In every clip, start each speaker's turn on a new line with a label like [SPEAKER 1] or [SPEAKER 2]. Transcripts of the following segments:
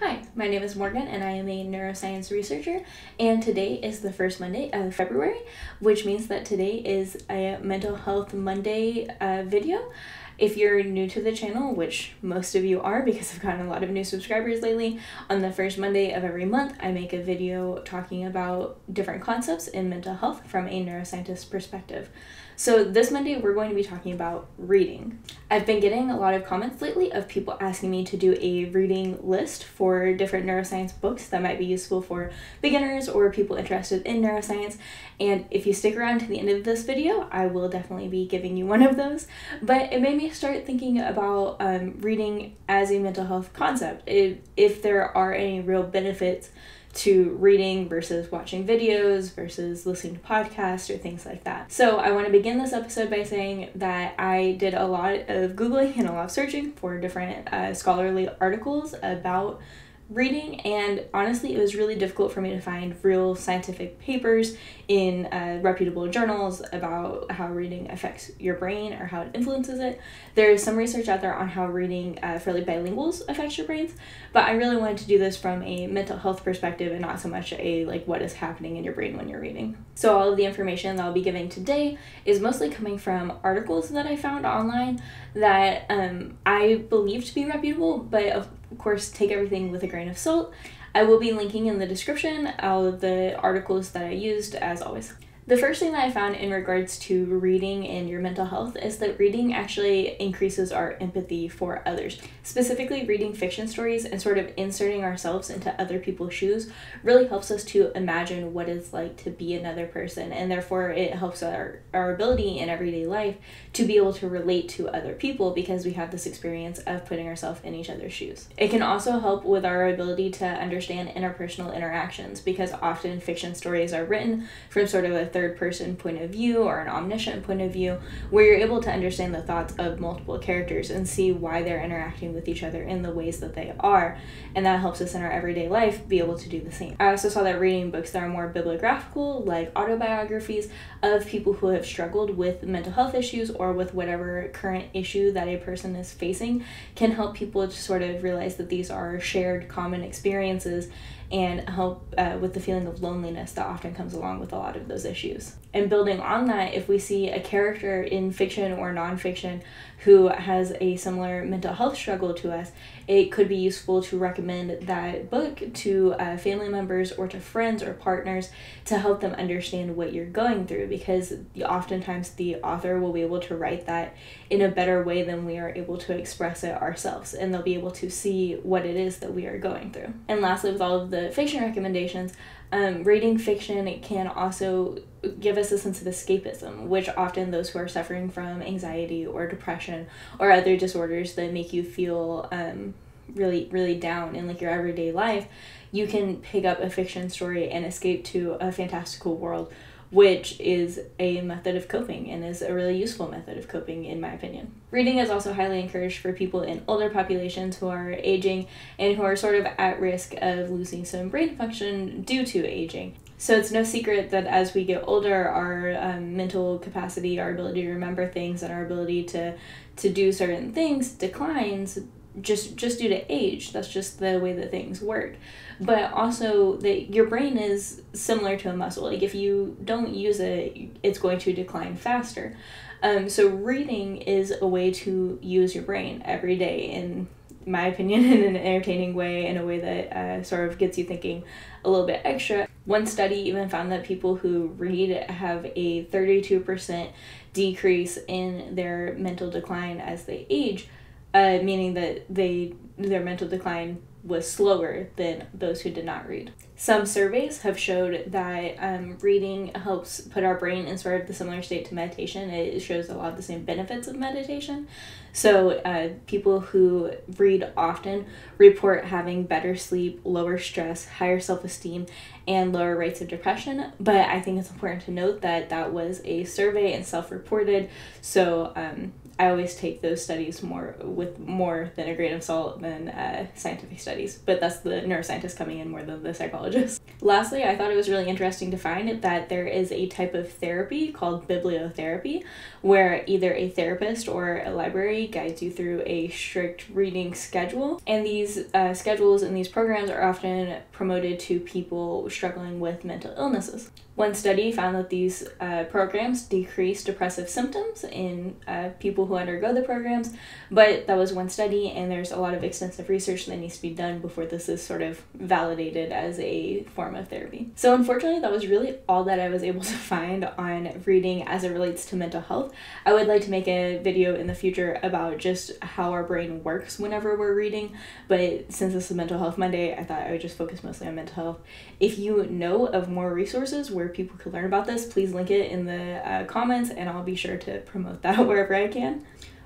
[SPEAKER 1] Hi, my name is Morgan and I am a neuroscience researcher and today is the first Monday of February, which means that today is a mental health Monday uh, video. If you're new to the channel, which most of you are because I've gotten a lot of new subscribers lately, on the first Monday of every month I make a video talking about different concepts in mental health from a neuroscientist perspective. So this Monday we're going to be talking about reading. I've been getting a lot of comments lately of people asking me to do a reading list for different neuroscience books that might be useful for beginners or people interested in neuroscience. And if you stick around to the end of this video, I will definitely be giving you one of those. But it made me start thinking about um, reading as a mental health concept, if, if there are any real benefits to reading versus watching videos versus listening to podcasts or things like that. So, I want to begin this episode by saying that I did a lot of Googling and a lot of searching for different uh, scholarly articles about reading, and honestly, it was really difficult for me to find real scientific papers in uh, reputable journals about how reading affects your brain or how it influences it. There's some research out there on how reading uh, fairly bilinguals affects your brains, but I really wanted to do this from a mental health perspective and not so much a like what is happening in your brain when you're reading. So, all of the information that I'll be giving today is mostly coming from articles that I found online that um, I believe to be reputable, but of course, take everything with a grain of salt. I will be linking in the description all of the articles that I used as always. The first thing that I found in regards to reading and your mental health is that reading actually increases our empathy for others. Specifically, reading fiction stories and sort of inserting ourselves into other people's shoes really helps us to imagine what it's like to be another person, and therefore it helps our, our ability in everyday life to be able to relate to other people because we have this experience of putting ourselves in each other's shoes. It can also help with our ability to understand interpersonal interactions because often fiction stories are written from sort of a third person point of view or an omniscient point of view where you're able to understand the thoughts of multiple characters and see why they're interacting with each other in the ways that they are. And that helps us in our everyday life be able to do the same. I also saw that reading books that are more bibliographical, like autobiographies of people who have struggled with mental health issues or with whatever current issue that a person is facing, can help people to sort of realize that these are shared common experiences and help uh, with the feeling of loneliness that often comes along with a lot of those issues. And building on that, if we see a character in fiction or nonfiction who has a similar mental health struggle to us, it could be useful to recommend that book to uh, family members or to friends or partners to help them understand what you're going through because oftentimes the author will be able to write that in a better way than we are able to express it ourselves and they'll be able to see what it is that we are going through. And lastly, with all of the fiction recommendations, um, reading fiction can also give us a sense of escapism, which often those who are suffering from anxiety or depression or other disorders that make you feel um, really, really down in like your everyday life, you can pick up a fiction story and escape to a fantastical world which is a method of coping and is a really useful method of coping, in my opinion. Reading is also highly encouraged for people in older populations who are aging and who are sort of at risk of losing some brain function due to aging. So it's no secret that as we get older, our um, mental capacity, our ability to remember things, and our ability to to do certain things declines just just due to age that's just the way that things work. But also that your brain is similar to a muscle. Like if you don't use it it's going to decline faster. Um, so reading is a way to use your brain every day in my opinion in an entertaining way in a way that uh, sort of gets you thinking a little bit extra. One study even found that people who read have a 32% decrease in their mental decline as they age uh, meaning that they their mental decline was slower than those who did not read. Some surveys have showed that um, reading helps put our brain in sort of the similar state to meditation. It shows a lot of the same benefits of meditation. So, uh, people who read often report having better sleep, lower stress, higher self esteem, and lower rates of depression. But I think it's important to note that that was a survey and self reported. So, um, I always take those studies more with more than a grain of salt than uh, scientific studies. But that's the neuroscientist coming in more than the psychologist. Lastly, I thought it was really interesting to find that there is a type of therapy called bibliotherapy, where either a therapist or a library guides you through a strict reading schedule. And these uh, schedules and these programs are often promoted to people struggling with mental illnesses. One study found that these uh, programs decrease depressive symptoms in uh, people who undergo the programs, but that was one study, and there's a lot of extensive research that needs to be done before this is sort of validated as a form of therapy. So, unfortunately, that was really all that I was able to find on reading as it relates to mental health. I would like to make a video in the future about just how our brain works whenever we're reading, but since this is Mental Health Monday, I thought I would just focus mostly on mental health. If you know of more resources people could learn about this, please link it in the uh, comments and I'll be sure to promote that wherever I can.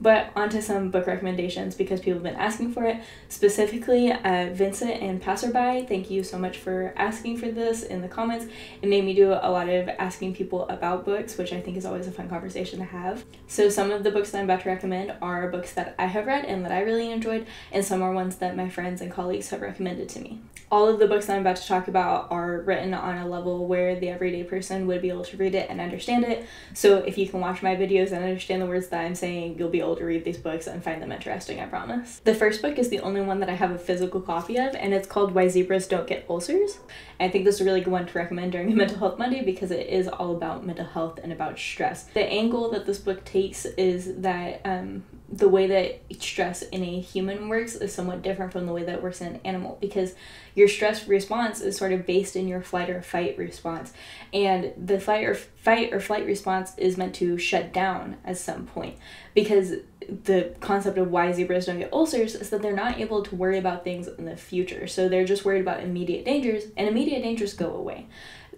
[SPEAKER 1] But onto some book recommendations because people have been asking for it. Specifically, uh, Vincent and Passerby, thank you so much for asking for this in the comments. It made me do a lot of asking people about books, which I think is always a fun conversation to have. So, some of the books that I'm about to recommend are books that I have read and that I really enjoyed, and some are ones that my friends and colleagues have recommended to me. All of the books that I'm about to talk about are written on a level where the everyday person would be able to read it and understand it. So, if you can watch my videos and understand the words that I'm saying, you'll be able to read these books and find them interesting, I promise. The first book is the only one that I have a physical copy of, and it's called Why Zebras Don't Get Ulcers. I think this is a really good one to recommend during a Mental Health Monday because it is all about mental health and about stress. The angle that this book takes is that um, the way that stress in a human works is somewhat different from the way that works in an animal because your stress response is sort of based in your flight or fight response and the flight or fight or flight response is meant to shut down at some point because the concept of why zebras don't get ulcers is that they're not able to worry about things in the future. So they're just worried about immediate dangers and immediate dangers go away.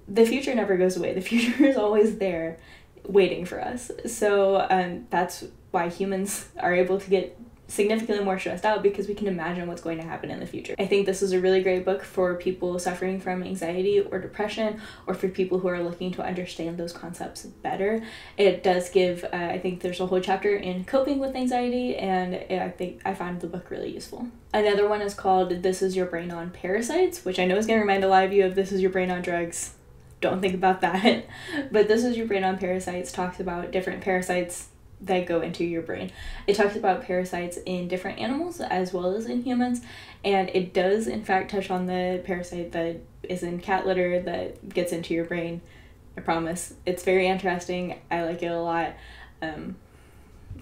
[SPEAKER 1] The future never goes away. The future is always there waiting for us. So um, that's why humans are able to get significantly more stressed out because we can imagine what's going to happen in the future. I think this is a really great book for people suffering from anxiety or depression or for people who are looking to understand those concepts better. It does give uh, I think there's a whole chapter in coping with anxiety and I think I found the book really useful. Another one is called This is Your Brain on Parasites, which I know is going to remind a lot of you of This is Your Brain on Drugs. Don't think about that. but This is Your Brain on Parasites talks about different parasites that go into your brain. It talks about parasites in different animals as well as in humans, and it does in fact touch on the parasite that is in cat litter that gets into your brain. I promise. It's very interesting. I like it a lot. Um,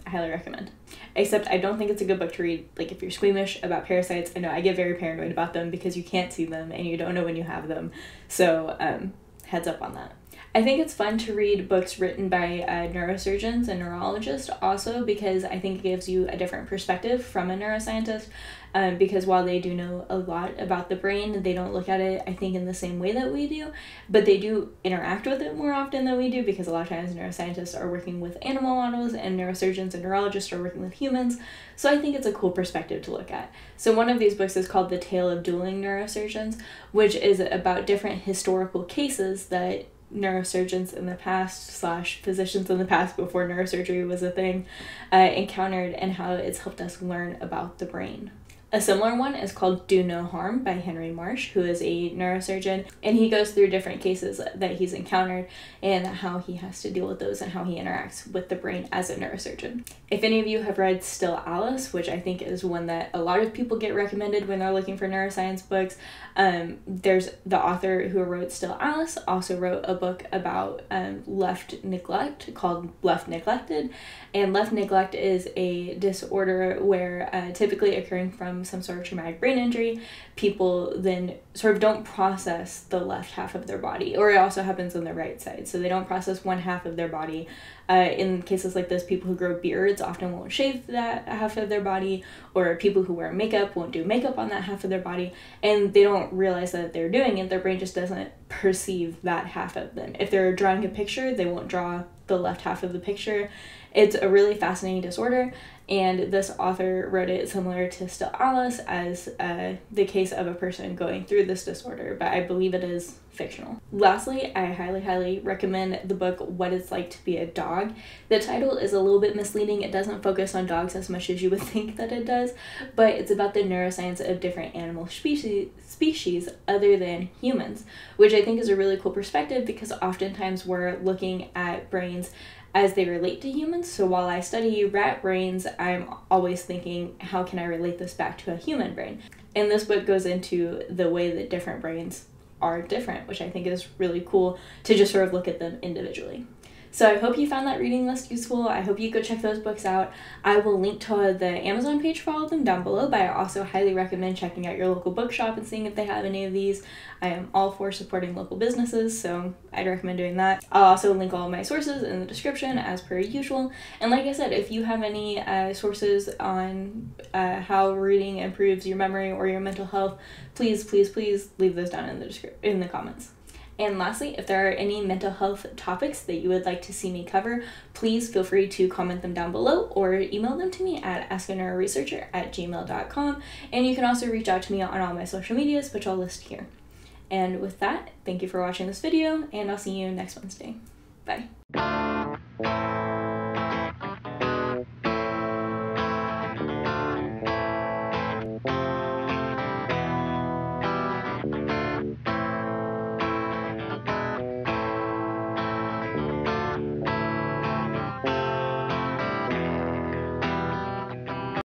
[SPEAKER 1] I highly recommend. Except I don't think it's a good book to read like if you're squeamish about parasites. I know I get very paranoid about them because you can't see them and you don't know when you have them. So um, heads up on that. I think it's fun to read books written by uh, neurosurgeons and neurologists also because I think it gives you a different perspective from a neuroscientist. Um, because while they do know a lot about the brain, they don't look at it, I think, in the same way that we do, but they do interact with it more often than we do because a lot of times neuroscientists are working with animal models and neurosurgeons and neurologists are working with humans. So I think it's a cool perspective to look at. So one of these books is called The Tale of Dueling Neurosurgeons, which is about different historical cases that neurosurgeons in the past slash physicians in the past before neurosurgery was a thing uh, encountered and how it's helped us learn about the brain a similar one is called Do No Harm by Henry Marsh, who is a neurosurgeon, and he goes through different cases that he's encountered and how he has to deal with those and how he interacts with the brain as a neurosurgeon. If any of you have read Still Alice, which I think is one that a lot of people get recommended when they're looking for neuroscience books, um, there's the author who wrote Still Alice also wrote a book about um, left neglect called Left Neglected, and left neglect is a disorder where uh, typically occurring from some sort of traumatic brain injury, people then sort of don't process the left half of their body, or it also happens on the right side. So they don't process one half of their body. Uh, in cases like this, people who grow beards often won't shave that half of their body, or people who wear makeup won't do makeup on that half of their body, and they don't realize that they're doing it. Their brain just doesn't perceive that half of them. If they're drawing a picture, they won't draw the left half of the picture It's a really fascinating disorder, and this author wrote it similar to Still Alice as uh, the case of a person going through this disorder, but I believe it is fictional. Lastly, I highly, highly recommend the book What It's Like to Be a Dog. The title is a little bit misleading. It doesn't focus on dogs as much as you would think that it does, but it's about the neuroscience of different animal species species other than humans, which I think is a really cool perspective because oftentimes we're looking at brains as they relate to humans. So while I study rat brains, I'm always thinking, how can I relate this back to a human brain? And this book goes into the way that different brains are different, which I think is really cool to just sort of look at them individually. So I hope you found that reading list useful. I hope you go check those books out. I will link to the Amazon page for all of them down below, but I also highly recommend checking out your local bookshop and seeing if they have any of these. I am all for supporting local businesses, so I'd recommend doing that. I'll also link all my sources in the description as per usual. And like I said, if you have any uh, sources on uh, how reading improves your memory or your mental health, please, please, please leave those down in the descri- in the comments. And lastly, if there are any mental health topics that you would like to see me cover, please feel free to comment them down below or email them to me at askaneuroresearcher at gmail.com. And you can also reach out to me on all my social medias, which I'll list here. And with that, thank you for watching this video, and I'll see you next Wednesday.